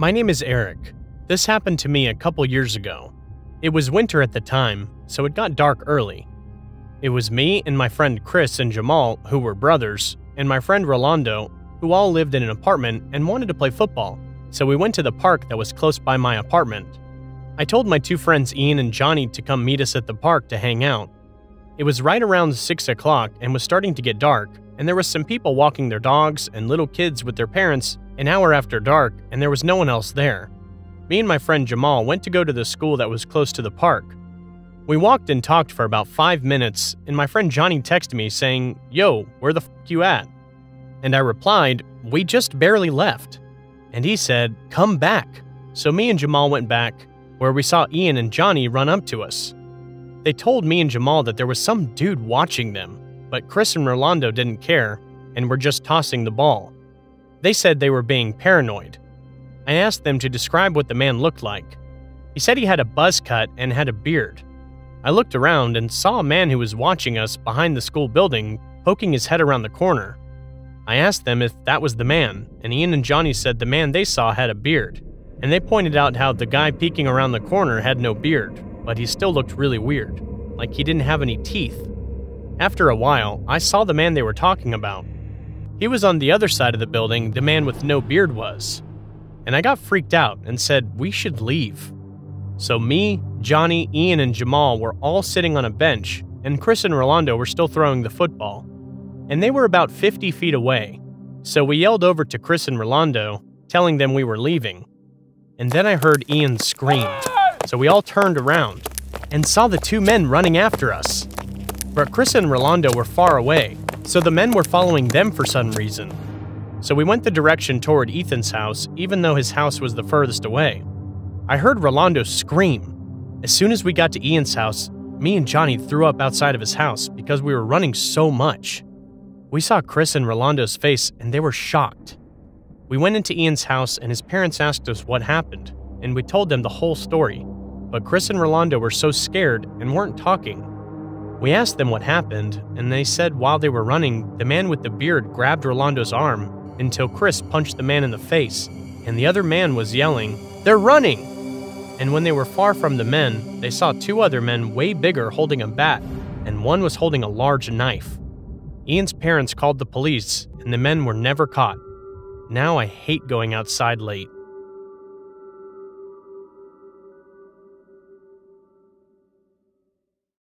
My name is Eric. This happened to me a couple years ago. It was winter at the time, so it got dark early. It was me and my friend Chris and Jamal, who were brothers, and my friend Rolando, who all lived in an apartment and wanted to play football, so we went to the park that was close by my apartment. I told my two friends Ian and Johnny to come meet us at the park to hang out. It was right around 6 o'clock and was starting to get dark, and there was some people walking their dogs and little kids with their parents an hour after dark, and there was no one else there. Me and my friend Jamal went to go to the school that was close to the park. We walked and talked for about five minutes, and my friend Johnny texted me saying, Yo, where the f you at? And I replied, We just barely left. And he said, Come back. So me and Jamal went back, where we saw Ian and Johnny run up to us. They told me and Jamal that there was some dude watching them, but Chris and Rolando didn't care and were just tossing the ball. They said they were being paranoid. I asked them to describe what the man looked like. He said he had a buzz cut and had a beard. I looked around and saw a man who was watching us behind the school building, poking his head around the corner. I asked them if that was the man, and Ian and Johnny said the man they saw had a beard, and they pointed out how the guy peeking around the corner had no beard, but he still looked really weird, like he didn't have any teeth. After a while, I saw the man they were talking about. He was on the other side of the building the man with no beard was. And I got freaked out and said we should leave. So me, Johnny, Ian, and Jamal were all sitting on a bench, and Chris and Rolando were still throwing the football. And they were about 50 feet away. So we yelled over to Chris and Rolando, telling them we were leaving. And then I heard Ian scream. So we all turned around and saw the two men running after us. But Chris and Rolando were far away, so the men were following them for some reason. So we went the direction toward Ethan's house, even though his house was the furthest away. I heard Rolando scream. As soon as we got to Ian's house, me and Johnny threw up outside of his house because we were running so much. We saw Chris and Rolando's face and they were shocked. We went into Ian's house and his parents asked us what happened, and we told them the whole story. But Chris and Rolando were so scared and weren't talking. We asked them what happened, and they said while they were running, the man with the beard grabbed Rolando's arm until Chris punched the man in the face, and the other man was yelling, They're running! And when they were far from the men, they saw two other men way bigger holding a bat, and one was holding a large knife. Ian's parents called the police, and the men were never caught. Now I hate going outside late.